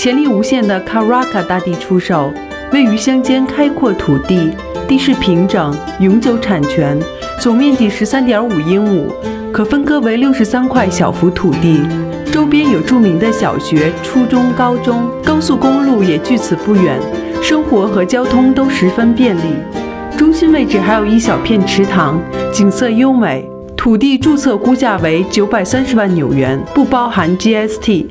潜力无限的 Caraca 大地出售，位于乡间开阔土地，地势平整，永久产权，总面积十三点五英亩，可分割为六十三块小幅土地。周边有著名的小学、初中、高中，高速公路也距此不远，生活和交通都十分便利。中心位置还有一小片池塘，景色优美。土地注册估价为九百三十万纽元，不包含 GST。